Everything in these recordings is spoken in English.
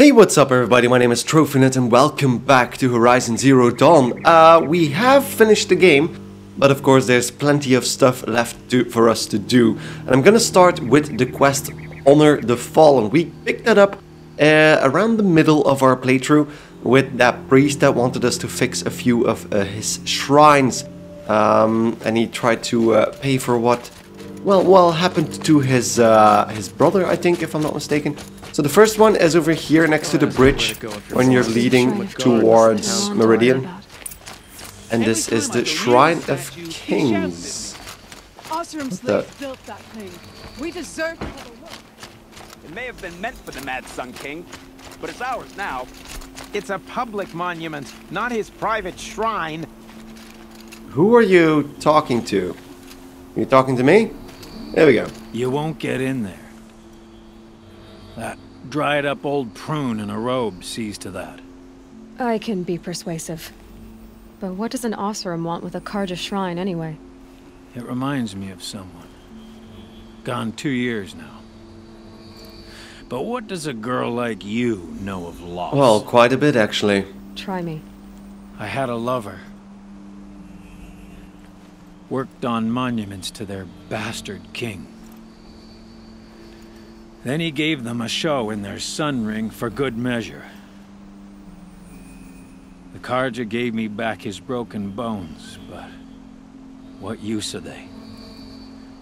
Hey, what's up everybody? My name is TroVNut and welcome back to Horizon Zero Dawn. Uh, we have finished the game, but of course there's plenty of stuff left to, for us to do. And I'm gonna start with the quest Honor the Fallen. We picked that up uh, around the middle of our playthrough with that priest that wanted us to fix a few of uh, his shrines. Um, and he tried to uh, pay for what, well, well happened to his uh, his brother, I think, if I'm not mistaken. So the first one is over here next to the bridge when you're leading towards Meridian. And this is the Shrine of Kings. Oseram slaves built that thing. We deserve to have a look. It may have been meant for the Mad Sun King, but it's ours now. It's a public monument, not his private shrine. Who are you talking to? You talking to me? There we go. You won't get in there. That dried up old prune in a robe sees to that. I can be persuasive. But what does an Oseram want with a Carja shrine anyway? It reminds me of someone. Gone two years now. But what does a girl like you know of loss? Well, quite a bit actually. Try me. I had a lover. Worked on monuments to their bastard king. Then he gave them a show in their sun ring for good measure. The Carja gave me back his broken bones, but what use are they?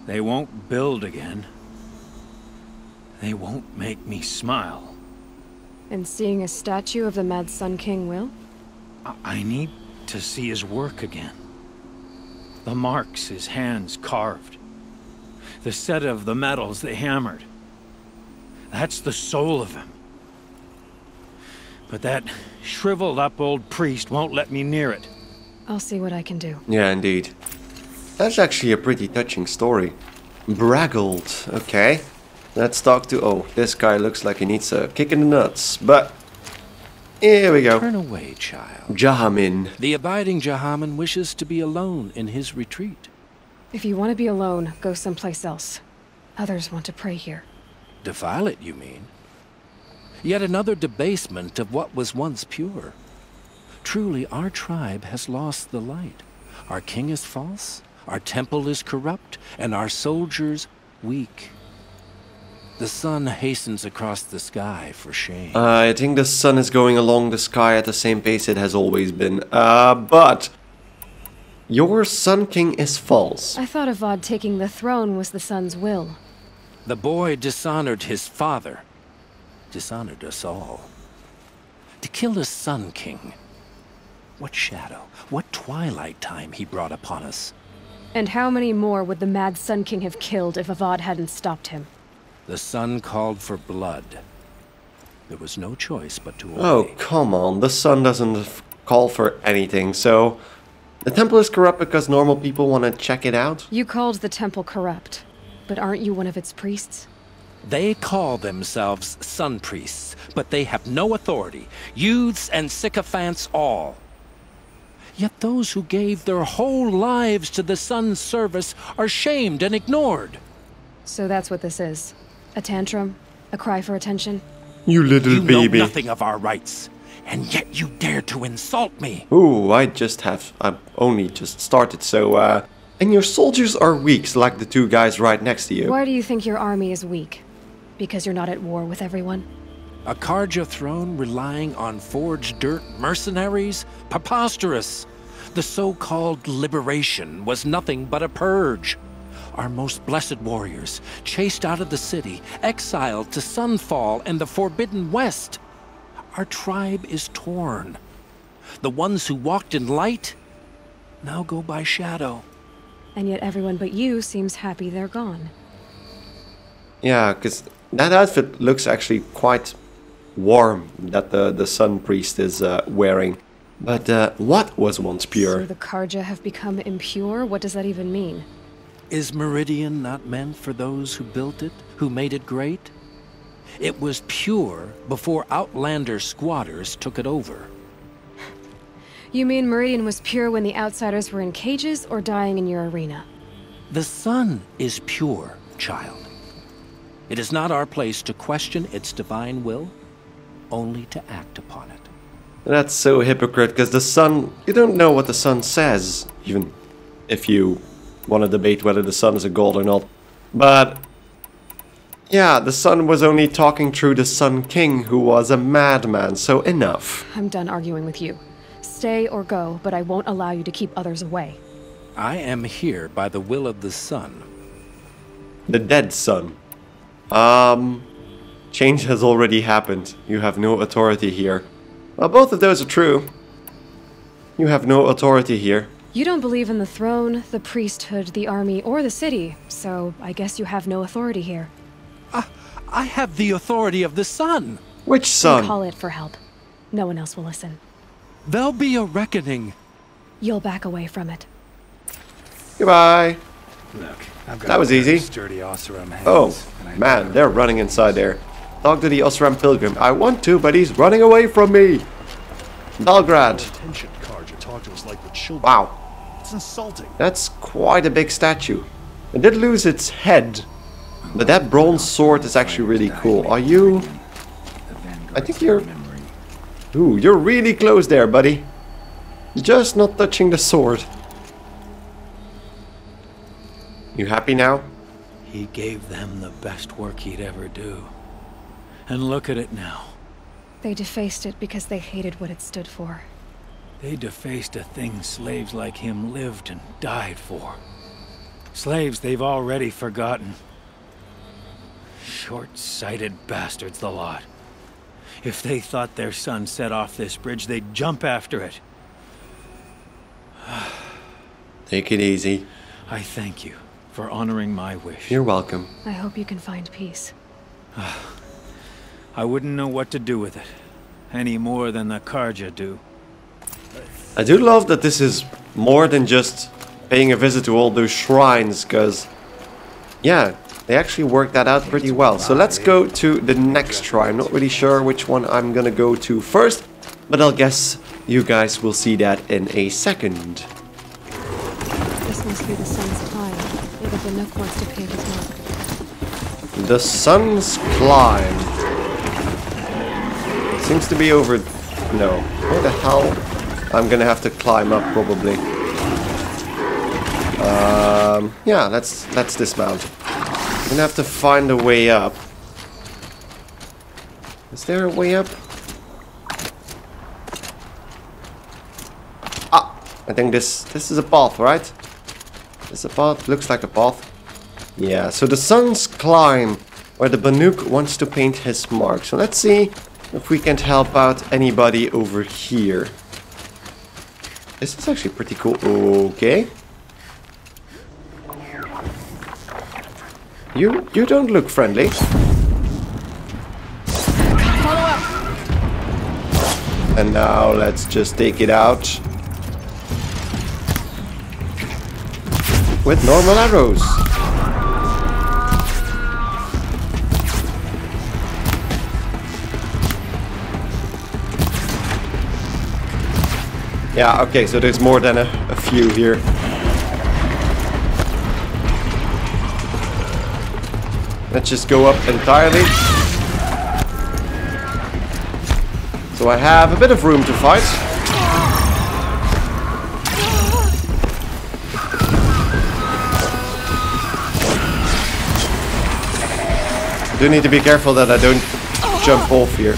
They won't build again. They won't make me smile. And seeing a statue of the Mad Sun King will? I, I need to see his work again. The marks his hands carved. The set of the metals they hammered. That's the soul of him. But that shriveled up old priest won't let me near it. I'll see what I can do. Yeah, indeed. That's actually a pretty touching story. Braggled, okay. Let's talk to... Oh, this guy looks like he needs a kick in the nuts, but... Here we go. Turn away, child. Jahamin. The abiding Jahamin wishes to be alone in his retreat. If you want to be alone, go someplace else. Others want to pray here. Defile it, you mean? Yet another debasement of what was once pure. Truly, our tribe has lost the light. Our king is false, our temple is corrupt, and our soldiers weak. The sun hastens across the sky for shame. Uh, I think the sun is going along the sky at the same pace it has always been. Uh, but... Your Sun King is false. I thought Avad taking the throne was the sun's will. The boy dishonored his father, dishonored us all. To kill the Sun King. What shadow, what twilight time he brought upon us. And how many more would the Mad Sun King have killed if Avad hadn't stopped him? The sun called for blood. There was no choice but to oh, obey. Oh, come on. The sun doesn't f- call for anything, so... The temple is corrupt because normal people want to check it out? You called the temple corrupt, but aren't you one of its priests? They call themselves sun priests, but they have no authority. Youths and sycophants all. Yet those who gave their whole lives to the sun's service are shamed and ignored. So that's what this is. A tantrum? A cry for attention? You little You baby. know nothing of our rights, and yet you dare to insult me. Ooh, I just have... I've only just started, so, uh... And your soldiers are weak, like the two guys right next to you. Why do you think your army is weak? Because you're not at war with everyone? A Carja throne relying on forged dirt mercenaries? Preposterous! The so-called liberation was nothing but a purge. Our most blessed warriors, chased out of the city, exiled to Sunfall and the Forbidden West. Our tribe is torn. The ones who walked in light now go by shadow. And yet everyone but you seems happy they're gone. Yeah, because that outfit looks actually quite warm that the, the Sun Priest is uh, wearing. But uh, what was once pure? So pure? the Carja have become impure? What does that even mean? Is Meridian not meant for those who built it, who made it great? It was pure before outlander squatters took it over. You mean Meridian was pure when the outsiders were in cages or dying in your arena? The sun is pure, child. It is not our place to question its divine will. only to act upon it. That's so hypocrite, because the sun... You don't know what the sun says, even if you want to debate whether the sun is a god or not. But... Yeah, the sun was only talking through the Sun King, who was a madman, so enough. I'm done arguing with you. Stay or go, but I won't allow you to keep others away. I am here by the will of the sun. The dead sun. Um... Change has already happened. You have no authority here. Well, both of those are true. You have no authority here. You don't believe in the throne, the priesthood, the army, or the city, so I guess you have no authority here. I have the authority of the sun. Which Then sun? call it for help. No one else will listen. There'll be a reckoning. You'll back away from it. Goodbye. Look, I've got That was easy. Sturdy Oseram hands, Oh, man, they're running inside there. Talk to the Oseram Pilgrim. I want to, but he's running away from me. Belgrad. Attention, Carja. Talk to us like we're children. Wow, It's insulting. that's quite a big statue. It did lose its head, but that bronze sword is actually really cool. Are you... I think you're- memory. Ooh, you're really close there, buddy. Just not touching the sword. You happy now? He gave them the best work he'd ever do. And look at it now. They defaced it because they hated what it stood for. They defaced a thing slaves like him lived and died for. Slaves they've already forgotten. Short-sighted bastards, the lot. If they thought their son set off this bridge, they'd jump after it. Take it easy. I thank you for honoring my wish. You're welcome. I hope you can find peace. Ah, I wouldn't know what to do with it, any more than the Carja do. I do love that this is more than just paying a visit to all those shrines, because, yeah, they actually worked that out pretty well. So let's go to the next try. I'm Not really sure which one I'm gonna go to first, but I'll guess you guys will see that in a second. This must be the sun's climb. Maybe the Banuk wants to paint his mark. The Sun's Climb. Seems to be over... No. Where the hell? I'm gonna have to climb up, probably. Um, yeah, let's, let's dismount. Gonna have to find a way up. Is there a way up? Ah! I think this, this is a path, right? This is a path? Looks like a path. Yeah, so the sun's climb, where the Banuk wants to paint his mark. So let's see if we can help out anybody over here. This is actually pretty cool. Okay. You you don't look friendly. And now let's just take it out. With normal arrows. Yeah, okay, so there's more than a, a few here. Let's just go up entirely. So I have a bit of room to fight. Do need to be careful that I don't jump off here.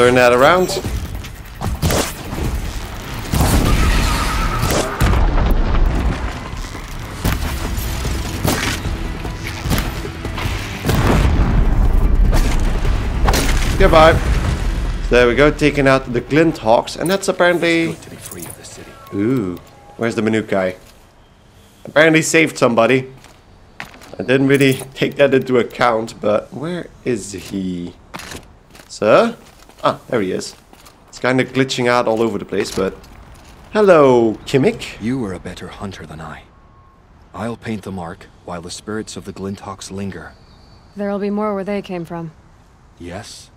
Turn that around. Goodbye. There we go, taking out the Glinthawks, and that's apparently To be free of the city. Ooh, where's the Banuk guy? Apparently saved somebody. I didn't really take that into account, but where is he? Sir? Ah, there he is. It's kind of glitching out all over the place, but... Hello, Kimmik. You are a better hunter than I. I'll paint the mark while the spirits of the Glinthawks linger. There'll be more where they came from. Yes,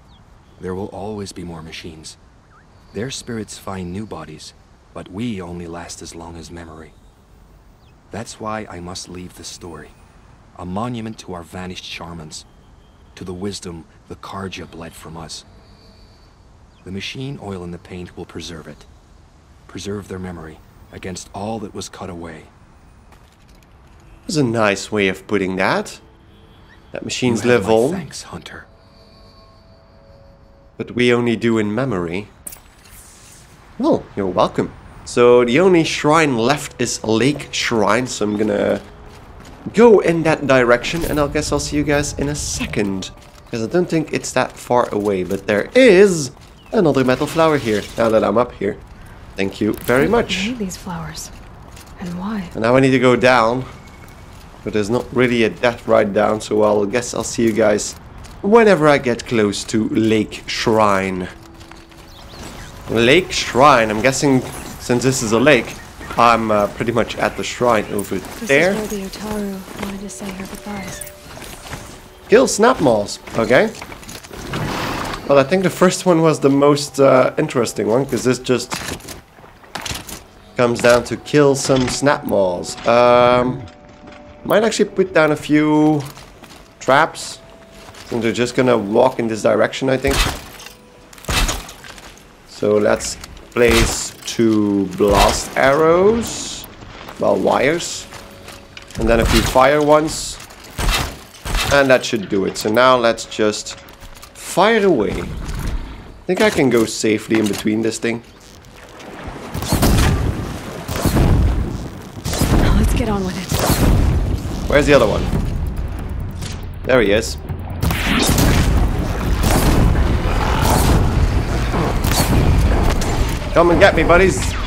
there will always be more machines. Their spirits find new bodies, but we only last as long as memory. That's why I must leave this story. A monument to our vanished shamans. To the wisdom the Carja bled from us. The machine oil in the paint will preserve it. Preserve their memory against all that was cut away. That's a nice way of putting that. That machines live on, Thanks, Hunter. but we only do in memory. Well, you're welcome. So the only shrine left is Lake Shrine, so I'm gonna go in that direction and I guess I'll see you guys in a second. Because I don't think it's that far away, but there is another metal flower here, now that I'm up here. Thank you very I much. need these flowers. And why? And now I need to go down. But there's not really a death right down, so I'll guess I'll see you guys whenever I get close to Lake Shrine. Lake Shrine, I'm guessing since this is a lake, I'm uh, pretty much at the shrine over there. This there. is where the Otaru wanted to say her goodbyes. Kill snapmaws, okay. Well, I think the first one was the most uh, interesting one, because this just comes down to kill some snapmaws. Um, might actually put down a few traps, since they're just gonna walk in this direction, I think. So let's place two blast arrows, well, wires, and then a few fire ones. And that should do it. So now let's just fire away. I think I can go safely in between this thing. Let's get on with it. Where's the other one? There he is. Come and get me, buddies.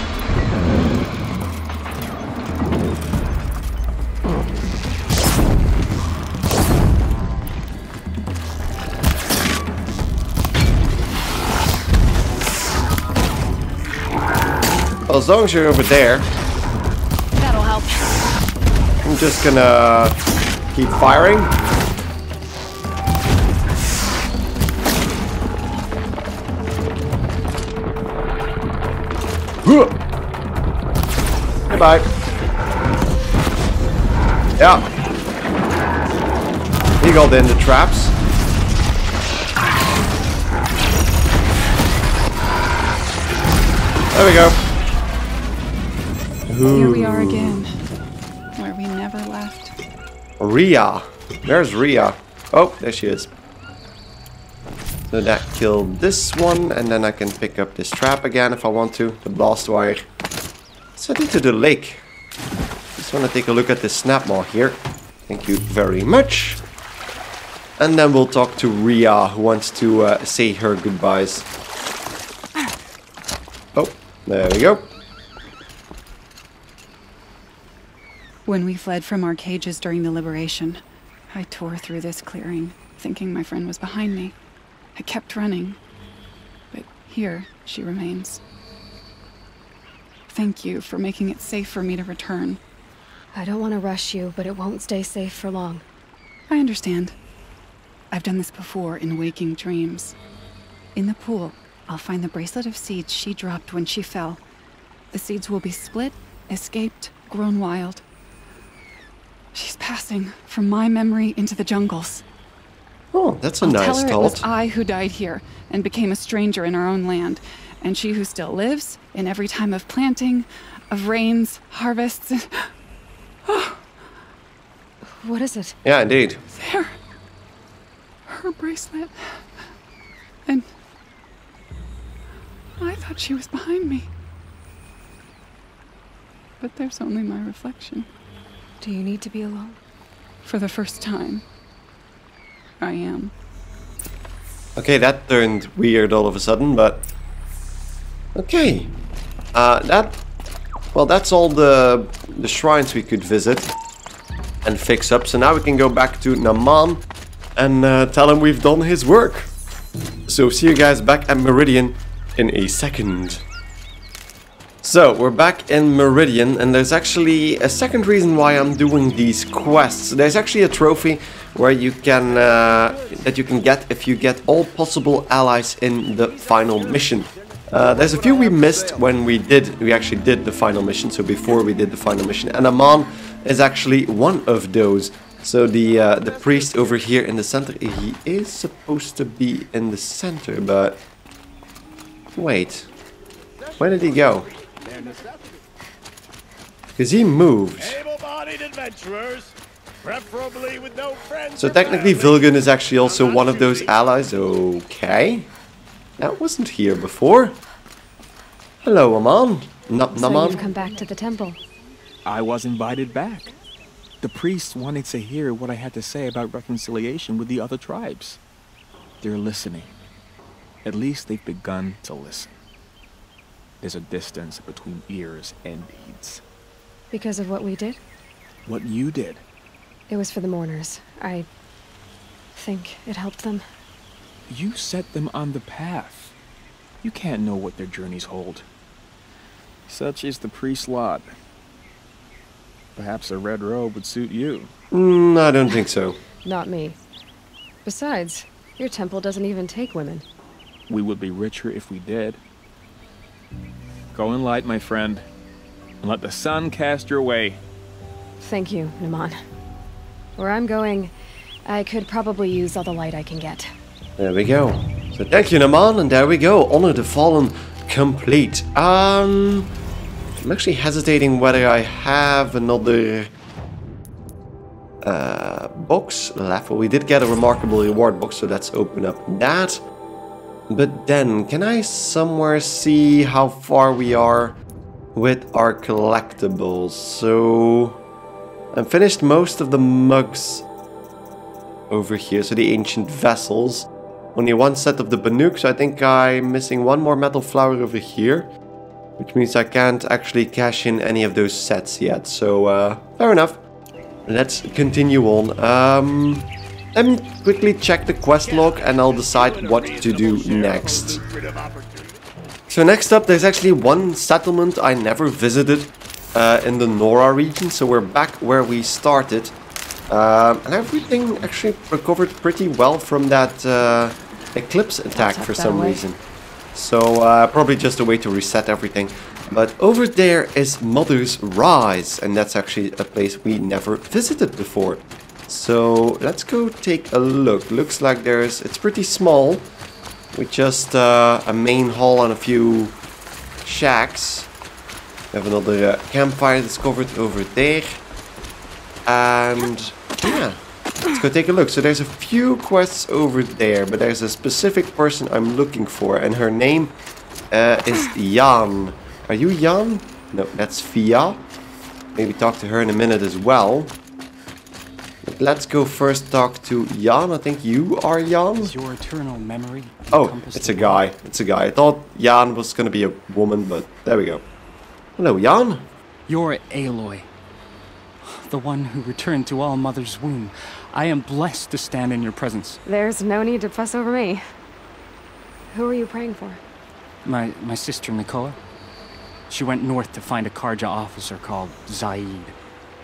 Well, as long as you're over there, That'll help. I'm just gonna keep firing. Goodbye. Yeah. He got in the traps. There we go. Here we are again, where we never left. Ria. There's Ria. Oh, there she is. So that killed this one, and then I can pick up this trap again if I want to. The blast wire. Let's head into the lake. Just want to take a look at this snapmaw here. Thank you very much. And then we'll talk to Ria, who wants to uh, say her goodbyes. Oh, there we go. When we fled from our cages during the liberation, I tore through this clearing, thinking my friend was behind me. I kept running, but here she remains. Thank you for making it safe for me to return. I don't want to rush you, but it won't stay safe for long. I understand. I've done this before in waking dreams. In the pool, I'll find the bracelet of seeds she dropped when she fell. The seeds will be split, escaped, grown wild. She's passing from my memory into the jungles. Oh, that's a I'll nice tell her it was. I who died here and became a stranger in our own land, and she who still lives in every time of planting, of rains, harvests. and- oh, What is it? Yeah, indeed. There. Her bracelet. And I thought she was behind me. But there's only my reflection. Do you need to be alone? For the first time, I am. Okay, that turned weird all of a sudden, but... Okay. Uh, that... Well, that's all the, the shrines we could visit. and fix up. So now we can go back to Naman and uh, tell him we've done his work. So see you guys back at Meridian in a second. So, we're back in Meridian, and there's actually a second reason why I'm doing these quests. There's actually a trophy where you can uh, that you can get if you get all possible allies in the final mission. Uh, there's a few we missed when we did we actually did the final mission, so before we did the final mission, and Aman is actually one of those. So the uh, the priest over here in the center, he is supposed to be in the center, but wait, where did he go? Because he moved. Able-bodied adventurers, preferably with no friends. So technically family. Vilgun is actually also one of those allies. Okay. That wasn't here before. Hello, Aman. Na So Naman. you've come back to the temple. I was invited back. The priests wanted to hear what I had to say about reconciliation with the other tribes. They're listening. At least they've begun to listen. There's a distance between ears and deeds. Because of what we did? What you did, It was for the mourners. I think it helped them. you set them on the path. You can't know what their journeys hold. Such is the priest's lot. Perhaps a red robe would suit you. Mm, I don't think so. Not me. Besides, your temple doesn't even take women. We would be richer if we did. Go in light, my friend, and let the sun cast your way. Thank you, Naman. Where I'm going, I could probably use all the light I can get. There we go. So thank you, Naman, and there we go. Honor the Fallen complete. Um, I'm actually hesitating whether I have another uh, box left. Well, we did get a remarkable reward box, so let's open up that. But then, can I somewhere see how far we are with our collectibles? So, I finished most of the mugs over here, so the ancient vessels. Only one set of the Banuk, so I think I'm missing one more metal flower over here. Which means I can't actually cash in any of those sets yet, so uh, fair enough. Let's continue on. Um, let me quickly check the quest log and I'll decide what to do next. So next up, there's actually one settlement I never visited uh, in the Nora region, so we're back where we started. Um, and everything actually recovered pretty well from that uh, eclipse attack for some way. reason. So uh, probably just a way to reset everything. But over there is Mother's Rise, and that's actually a place we never visited before. So let's go take a look. Looks like there's it's pretty small, with just uh, a main hall and a few shacks. We have another uh, campfire discovered over there. And yeah, let's go take a look. So there's a few quests over there, but there's a specific person I'm looking for, and her name uh, is Jan. Are you Jan? No, that's Fia. Maybe talk to her in a minute as well. But let's go first talk to Jan. I think you are Jan. Does your eternal memory Oh, it's a guy. It's a guy. I thought Jan was gonna be a woman, but there we go. Hello, Jan. You're Aloy, the one who returned to All Mother's womb. I am blessed to stand in your presence. There's no need to fuss over me. Who are you praying for? My my sister Nakoa. She went north to find a Carja officer called Zaid,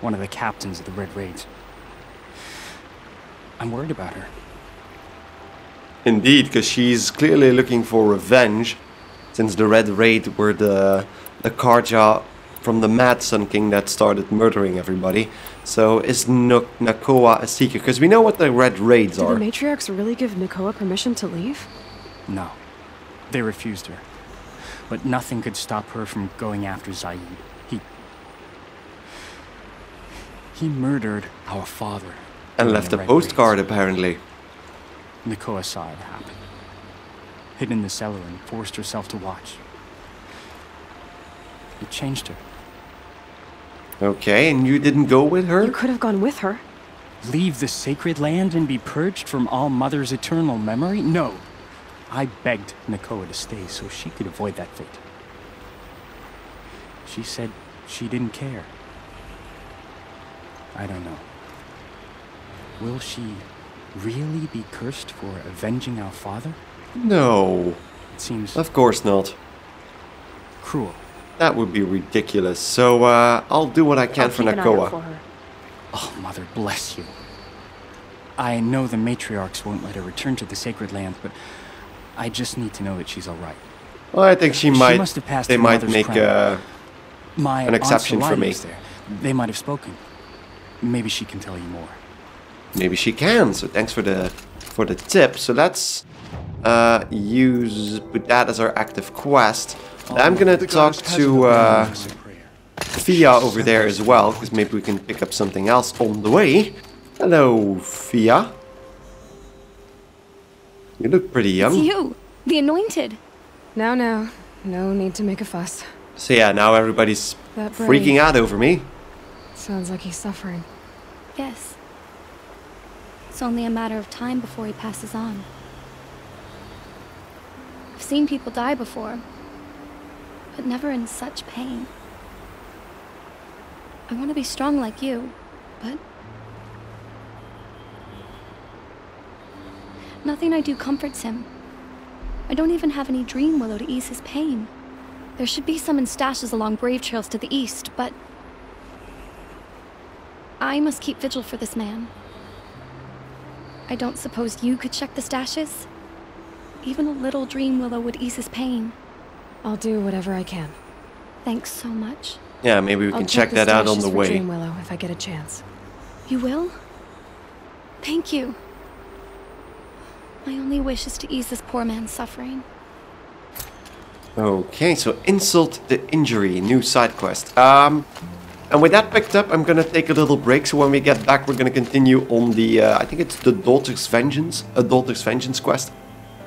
one of the captains of the Red Raids. I'm worried about her. Indeed, because she's clearly looking for revenge, since the Red Raid were the the Carja from the Mad Sun King that started murdering everybody. So is no Nakoa a seeker? Because we know what the Red Raids Did are. the matriarchs really give Nakoa permission to leave? No, they refused her. But nothing could stop her from going after Zaid. He. He murdered our father. And left a Red postcard, apparently. Raids. Nakoa saw it happen. Hid in the cellar and forced herself to watch. It changed her. Okay, and you didn't go with her? You could have gone with her. Leave the sacred land and be purged from All Mother's eternal memory? No. I begged Nakoa to stay so she could avoid that fate. She said she didn't care. I don't know. Will she really be cursed for avenging our father? No. It seems Of course not. cruel. That would be ridiculous. So uh, I'll do what I can I'll for keep an eye out for Nakoa. her. Oh, Mother, bless you. I know the matriarchs won't let her return to the Sacred Land, but I just need to know that she's all right. Well, I think she might. must have passed they her might mother's make crown. uh, My an exception Aunt for me. There. They might have spoken. Maybe she can tell you more. Maybe she can. So thanks for the for the tip. So let's uh, use put that as our active quest. I'm gonna talk to uh, Fia over there as well, because maybe we can pick up something else on the way. Hello, Fia. You look pretty young. It's you, the Anointed. Now, now. No need to make a fuss. So yeah, now everybody's freaking out over me. Sounds like he's suffering. Yes. It's only a matter of time before he passes on. I've seen people die before, but never in such pain. I want to be strong like you, but. Nothing I do comforts him. I don't even have any dream willow to ease his pain. There should be some in stashes along brave trails to the east, but I must keep vigil for this man. I don't suppose you could check the stashes? Even a little dream willow would ease his pain. I'll do whatever I can. Thanks so much. Yeah, maybe we I'll can check the that out on stashes the for way. Dream Willow if I get a chance. You will? Thank you. My only wish is to ease this poor man's suffering. Okay, so insult the injury, new side quest. Um, and with that picked up, I'm gonna take a little break. So when we get back, we're gonna continue on the, uh, I think it's the Daughter's Vengeance, a Daughter's Vengeance quest,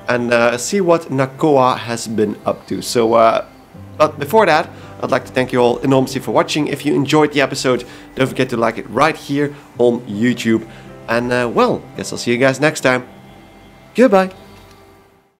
and uh, see what Nakoa has been up to. So, uh, but before that, I'd like to thank you all enormously for watching. If you enjoyed the episode, don't forget to like it right here on YouTube. And uh, well, guess I'll see you guys next time. Goodbye.